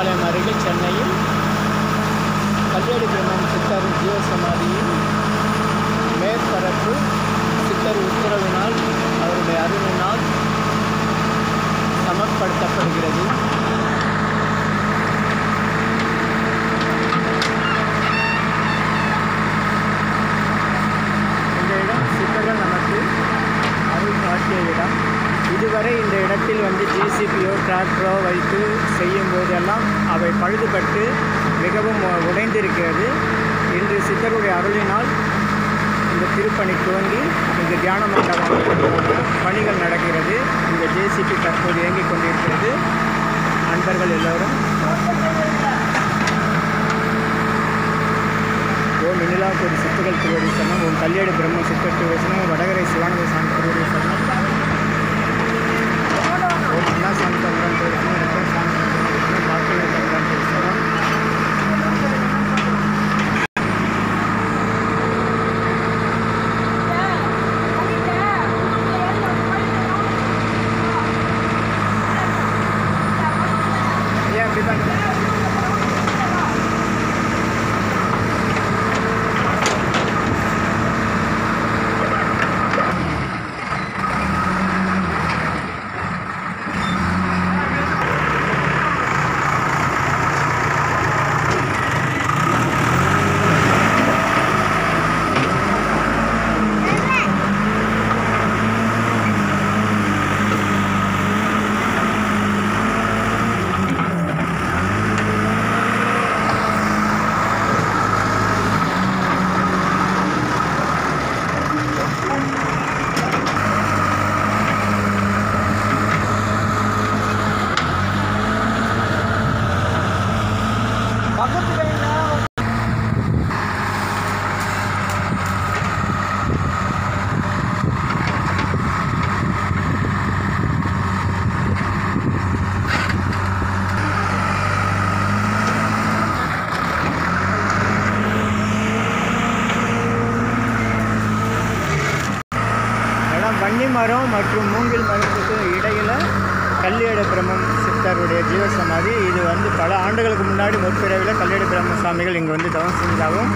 பெரியபாளையம் அருகில் சென்னையில் கல்யாடி பிரம்மம் சித்தர் ஜீவசமாதியின் மேற்பரப்பு சித்தர் உத்தரவினால் அவருடைய அருளினால் சமப்படுத்தப்படுகிறது இந்த இடம் சித்தர்கள் நமக்கு அருள் காட்டிய இடம். இதுவரை இந்த இடத்தில் வந்து ஜேசிபியோ டிராக்டரோ வைத்து செய்யும் போதெல்லாம் அவை பழுதுபட்டு மிகவும் உடைந்திருக்கிறது. இன்று சித்தருடைய அருளினால் இந்த திருப்பணி துவங்கி இந்த தியான மண்டபம் பணிகள் நடக்கிறது. இந்த ஜேசிபி தற்போது இயங்கிக் கொண்டிருக்கிறது. நண்பர்கள் எல்லோரும். ஓம் மினிலாப்பூர் சித்துகள் திருவடி சரணம் ஓம் கல்யாடு பிரம்ம சித்தர் திருவடி வடகரை சிவானந்த சாமி திருவடி சரணம் ஓம் அண்ணா சாமி தந்திரம் திருவடி சரணம் ரத்தன சாமி திருவடி சரணம் பாக்கிய தந்திரம் திருவடி சரணம் ஏன் அப்படி பண்ணுறேன் இடம் வன்னி மரம் மற்றும் மூங்கில் மரத்துக்கு இடையில் கல்லியட பிரம்மம் சித்தருடைய ஜீவசமாதி இது வந்து பல ஆண்டுகளுக்கு முன்னாடி முற்பிறவில் கல்லியட பிரம்ம சுவாமிகள் இங்கே வந்து தவம் செஞ்சாலும்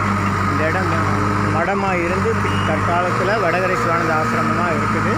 இந்த இடம் மடமாக இருந்து தற்காலத்தில் வடகரை சிவானந்த ஆசிரமமாக இருக்குது.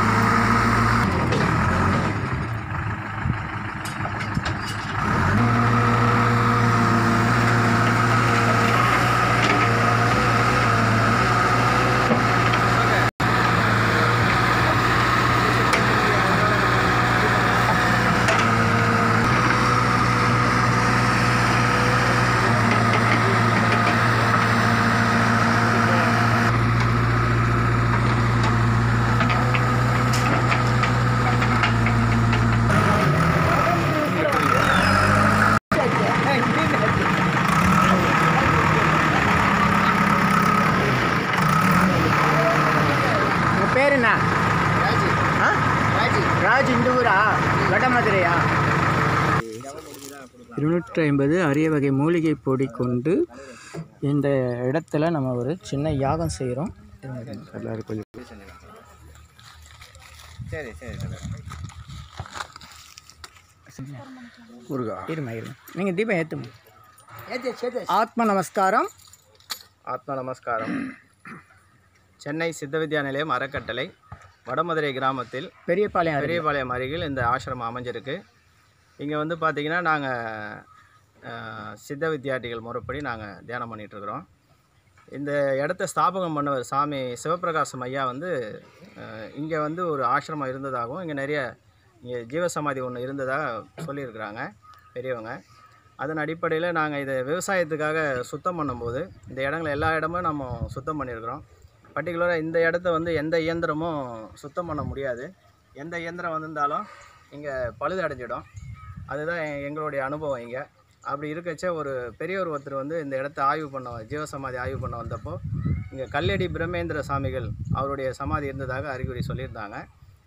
வடமதுரையா இருநூற்றி ஐம்பது அரிய வகை மூலிகை பொடி கொண்டு இந்த இடத்துல நம்ம ஒரு சின்ன யாகம் செய்கிறோம் கொஞ்சம் சரி சரி முருகா இருமா இருமா. நீங்கள் தீபம் ஏற்றுமா ஆத்ம நமஸ்காரம். ஆத்ம நமஸ்காரம். சென்னை சித்த வித்யா நிலையம் அறக்கட்டளை. வடமதுரை கிராமத்தில் பெரியபாளையம். பெரியபாளையம் அருகில் இந்த ஆசிரமம் அமைஞ்சிருக்கு. இங்கே வந்து பார்த்திங்கன்னா நாங்கள் சித்த வித்யார்த்திகள் முறைப்படி நாங்கள் தியானம் பண்ணிகிட்ருக்குறோம் இந்த இடத்த ஸ்தாபகம் பண்ணவர் சாமி சிவபிரகாசம் ஐயா வந்து இங்கே வந்து ஒரு ஆசிரமம் இருந்ததாகவும் இங்கே நிறைய இங்கே ஜீவசமாதி ஒன்று இருந்ததாக சொல்லியிருக்கிறாங்க பெரியவங்க. அதன் அடிப்படையில் நாங்கள் இதை விவசாயத்துக்காக சுத்தம் பண்ணும்போது இந்த இடங்களை எல்லா இடமும் நம்ம சுத்தம் பண்ணியிருக்கிறோம். பர்டிகுலராக இந்த இடத்த வந்து எந்த இயந்திரமும் சுத்தம் பண்ண முடியாது. எந்த இயந்திரம் வந்திருந்தாலும் இங்கே பழுது அடைஞ்சிடும் அதுதான் எங்களுடைய அனுபவம் இங்கே. அப்படி இருக்கச்ச ஒரு பெரியவர் ஒருத்தர் வந்து இந்த இடத்த ஆய்வு பண்ண ஜீவசமாதி ஆய்வு பண்ண வந்தப்போ இங்கே கல்லடி பிரம்மேந்திர சாமிகள் அவருடைய சமாதி இருந்ததாக அறிகுறி சொல்லியிருந்தாங்க.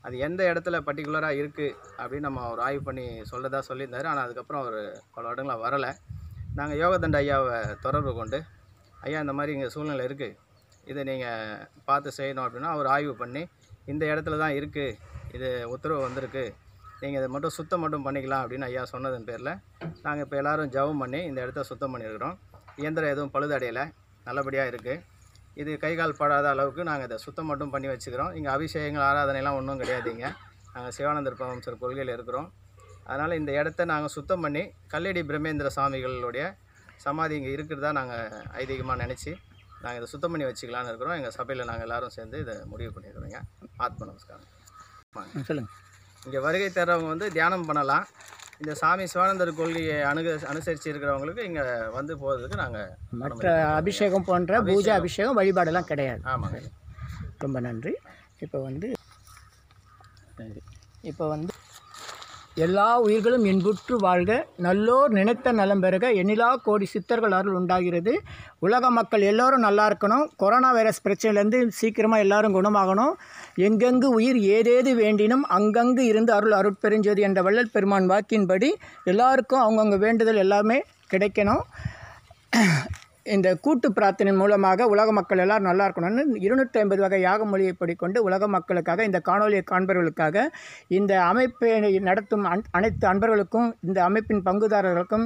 அது எந்த இடத்துல பர்டிகுலராக இருக்குது அப்படின்னு நம்ம அவர் ஆய்வு பண்ணி சொல்லதாக சொல்லியிருந்தாரு. ஆனால் அதுக்கப்புறம் அவர் பல வருடங்களாக வரலை. நாங்கள் யோகதண்ட ஐயாவை தொடர்பு கொண்டு ஐயா இந்த மாதிரி இங்கே சூழ்நிலை இருக்குது இதை நீங்கள் பார்த்து செய்யணும் அப்படின்னா அவர் ஆய்வு பண்ணி இந்த இடத்துல தான் இருக்குது இது உத்தரவு வந்திருக்கு நீங்கள் இதை மட்டும் சுத்தம் மட்டும் பண்ணிக்கலாம் அப்படின்னு ஐயா சொன்னதன் பேரில் நாங்கள் இப்போ எல்லோரும் ஜெபம் பண்ணி இந்த இடத்த சுத்தம் பண்ணியிருக்கிறோம். இயந்திரம் எதுவும் பழுதடையலை நல்லபடியாக இருக்குது இது கை கால் படாத அளவுக்கு நாங்கள் இதை சுத்தம் மட்டும் பண்ணி வச்சுக்கிறோம். இங்கே அபிஷேகங்கள் ஆராதனைலாம் ஒன்றும் கிடையாதுங்க. நாங்கள் சிவானந்தர் பரமசர் கொள்கையில் இருக்கிறோம். அதனால் இந்த இடத்த நாங்கள் சுத்தம் பண்ணி கல்லடி பிரம்மேந்திர சுவாமிகளுடைய சமாதி இங்கே இருக்கிறதா நாங்கள் ஐதீகமாக நினச்சி நாங்கள் இதை சுத்தம் பண்ணி வச்சுக்கலான்னு இருக்கிறோம். எங்கள் சபையில் நாங்கள் எல்லாரும் சேர்ந்து இதை முடிவு பண்ணியிருக்கிறோங்க. ஆத்ம நமஸ்காரம். சொல்லுங்கள் இங்கே வருகை தர்றவங்க வந்து தியானம் பண்ணலாம். இந்த சாமி சிவானந்தர் கொள்கையை அணுக அனுசரித்து இருக்கிறவங்களுக்கு இங்கே வந்து போகிறதுக்கு நாங்கள் மற்ற அபிஷேகம் போன்ற பூஜை அபிஷேகம் வழிபாடெல்லாம் கிடையாது. ஆமாங்க. ரொம்ப நன்றி. இப்போ வந்து இப்போ வந்து எல்லா உயிர்களும் இன்புற்று வாழ்க. நல்லோர் நினைத்த நலம் பெறுக. எண்ணிலா கோடி சித்தர்கள் அருள் உண்டாகிறது. உலக மக்கள் எல்லோரும் நல்லா இருக்கணும். கொரோனா வைரஸ் பிரச்சனையிலேருந்து சீக்கிரமாக எல்லாரும் குணமாகணும். எங்கெங்கு உயிர் ஏதேது வேண்டினும் அங்கங்கு இருந்து அருள் அருட்பெருஞ்சோதி என்ற வள்ளல் பெருமான் வாக்கின்படி எல்லாருக்கும் அவங்கவுங்க வேண்டுதல் எல்லாமே கிடைக்கணும். இந்த கூட்டு பிரார்த்தனை மூலமாக உலக மக்கள் எல்லாரும் நல்லா இருக்கணும்னு இருநூற்றி ஐம்பது வகை யாக மொழியை படிக்கொண்டு உலக மக்களுக்காக இந்த காணொலியை காண்பவர்களுக்காக இந்த அமைப்பை நடத்தும் அன் அனைத்து அன்பர்களுக்கும் இந்த அமைப்பின் பங்குதாரர்களுக்கும்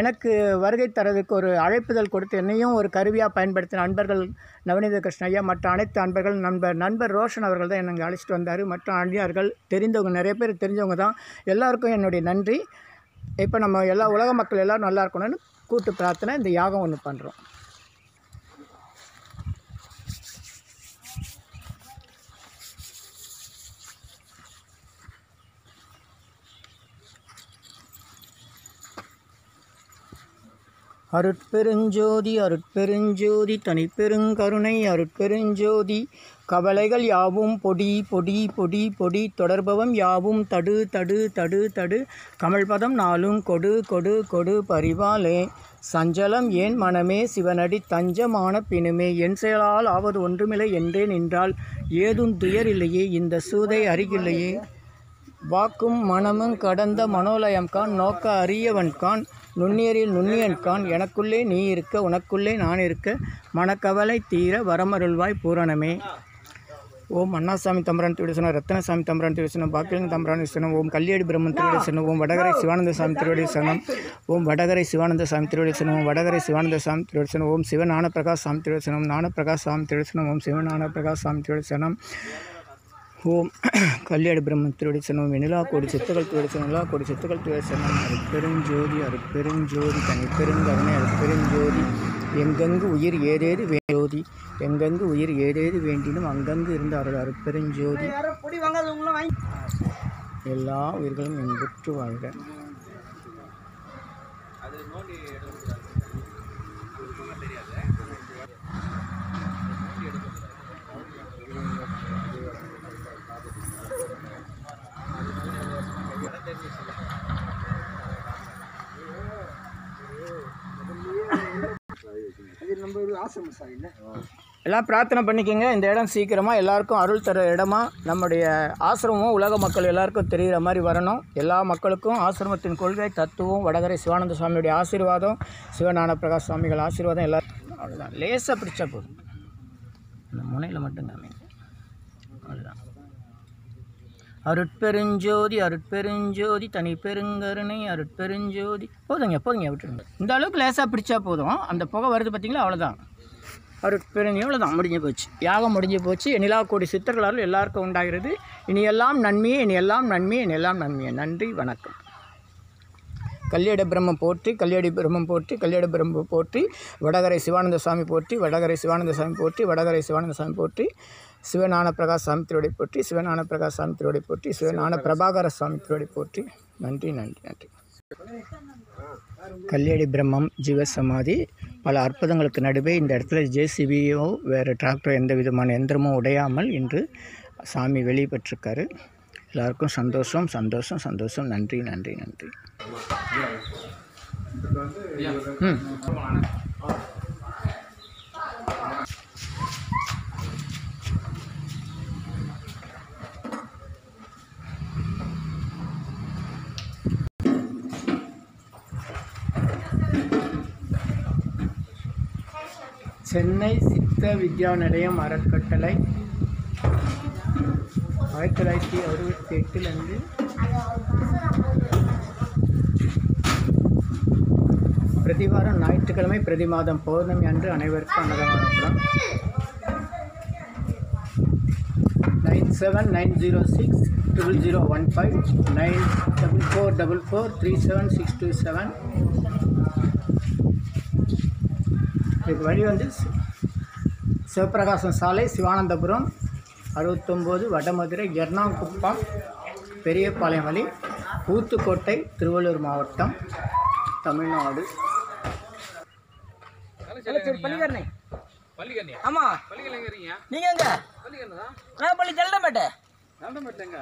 எனக்கு வருகை தரதுக்கு ஒரு அழைப்புதல் கொடுத்து என்னையும் ஒரு கருவியாக பயன்படுத்தின அன்பர்கள் நவநீத கிருஷ்ணய்யா மற்ற அனைத்து அன்பர்கள் நண்பர் நண்பர் ரோஷன் அவர்கள் தான் எனக்கு அழைச்சிட்டு வந்தார். மற்ற அடியார்கள் தெரிந்தவங்க நிறைய பேர் தெரிஞ்சவங்க தான். எல்லாருக்கும் என்னுடைய நன்றி. இப்போ நம்ம எல்லா உலக மக்கள் எல்லோரும் நல்லா இருக்கணும்னு கூட்டு பிரார்த்தனை இந்த யாகம் ஒன்று பண்ணுறோம் அருட்பெருஞ்சோதி அருட்பெருஞ்சோதி தனிப்பெருங்கருணை அருட்பெருஞ்சோதி கவலைகள் யாவும் பொடி பொடி பொடி பொடி. தொடர்பவம் யாவும் தடு தடு தடு தடு. கமல்பதம் நாளும் கொடு கொடு கொடு பரிவாலே சஞ்சலம் ஏன் மனமே சிவனடி தஞ்சமான பினுமே. என் செயலால் ஆவது ஒன்றுமில்லை என்றே நின்றால் ஏதும் துயர் இல்லையே. இந்த சூதை அருகில்லையே. வாக்கும் மனமும் கடந்த மனோலயம்கான் நோக்க அறியவன்கான் நுண்ணியரில் நுண்ணியன்கான் எனக்குள்ளே நீ இருக்க உனக்குள்ளே நான் இருக்க. மனக்கவலை தீர வரமருள்வாய் பூரணமே. ஓம் அண்ணாசாமி தம்பரான் திருவிடசனம் ரத்னசாமி தம்பரான் திருவிசனம் பாக்கியலிங்க தம்பரான் விசனம் ஓம் கல்யாடி பிரம்மன் திருவிடசனம் ஓம் வடகரை சிவானந்த சாமி திருவிடசனம் ஓம் வடகரை சிவானந்த சாமி திருவிடசனம் ஓம் வடகரை சிவானந்த சாமி திருவிடசனம் ஓம் சிவநான பிரகாஷ் சாமி திருவடிசனம் ஞானப்பிரகாஷ் சாமி திருவிடசனம் ஓம் சிவநான பிரகாஷ் சாமி திருவிடசனம் ஓம் கல்யாடி பிரம்மன் திருவடிசனம் வெணிலா கோடி சித்துக்கள் திருவடிசனம் நிலா கோடி சித்துக்கள் திருவடிசனம் அருட்பெருஞ்சோதி அருட்பெருஞ்சோதி தனிப்பெருங்கருணை பெருஞ்சோதி எங்கெங்கு உயிர் ஏதேது வேஜோதி எங்கெங்கு உயிர் ஏதேது வேண்டினும் அங்கங்கு இருந்த அருள் அருட்பெருஞ்சோதி எல்லா உயிர்களும் இன்புற்று வாழ்க. எல்லாம் பிரார்த்தனை பண்ணிக்கோங்க. இந்த இடம் சீக்கிரமாக எல்லாருக்கும் அருள் தர இடமா நம்முடைய ஆசிரமமும் உலக மக்கள் எல்லாருக்கும் தெரிகிற மாதிரி வரணும். எல்லா மக்களுக்கும் ஆசிரமத்தின் கொள்கை தத்துவம் வடகரை சிவானந்த சுவாமியுடைய ஆசீர்வாதம் சிவஞான பிரகாஷ் சுவாமிகள் ஆசீர்வாதம் எல்லாரும் அவ்வளோதான் லேசாக பிடிச்சா போதும். அந்த முனையில் மட்டும் காமி அவ்வளோதான் அருட்பெருஞ்சோதி அருட்பெருஞ்சோதி தனி பெருங்கருணை அருட்பெருஞ்சோதி. போதுங்க போதுங்க விட்டுருங்க. இந்த அளவுக்கு லேசாக பிடிச்சா போதும். அந்த புகை வருது பார்த்தீங்களா அவ்வளோதான் அருட்பெருணி அவ்வளோதான் முடிஞ்சு போச்சு. யாகம் முடிஞ்சு போச்சு. நிலா கோடி சித்தர்களால் எல்லாருக்கும் உண்டாகிறது. இனி எல்லாம் நன்மையே இனி எல்லாம் நன்மையே இனி எல்லாம் நன்மையே. நன்றி வணக்கம். கல்யாட பிரம்மம் போற்றி கல்யாடி பிரம்மம் போற்றி கல்யாட பிரம்மம் போற்றி வடகரை சிவானந்த சாமி போற்றி வடகரை சிவானந்த சாமி போற்றி வடகரை சிவானந்த சாமி போற்றி சிவஞான பிரகாஷ் சாமி திருவடி போற்றி சிவஞான பிரகாஷ் சாமி திருவடி போற்றி சிவஞான பிரபாகர சாமி திருவடி போற்றி. நன்றி நன்றி நன்றி. கல்யாடி பிரம்மம் ஜீவசமாதி பல அற்புதங்களுக்கு நடுவே இந்த இடத்துல ஜேசிபியோ வேறு டிராக்டர் எந்த விதமான எந்திரமும் உடையாமல் இன்று சாமி வெளியே பெற்றிருக்காரு எல்லாருக்கும் சந்தோஷம் சந்தோஷம் சந்தோஷம். நன்றி நன்றி நன்றி. ம். சென்னை சித்த வித்யா நிலையம் அறக்கட்டளை ஆயிரத்தி தொள்ளாயிரத்தி அறுபத்தி எட்டுலேருந்து பிரதி வாரம் ஞாயிற்றுக்கிழமை பிரதி மாதம் பௌர்ணமி அன்று அனைவருக்கும் அன்னதானம் nine seven nine zero six triple zero one five nine double four double four three seven six two seven. இதுக்கு வழி வந்து சிவபிரகாசம் சாலை சிவானந்தபுரம் அறுபத்தொம்போது வடமதுரை எர்ணாகுப்பம் பெரியபாளையம் வழி ஊத்துக்கோட்டை திருவள்ளூர் மாவட்டம் தமிழ்நாடு. பள்ளிக்கரணை. பள்ளிக்கண்ணி ஆமா. பள்ளிக்கண்ணி நீங்க எங்க? பள்ளிக்கண்ணா நான் பள்ளி ஜல்லமேட்டை நல்ல மட்டுங்க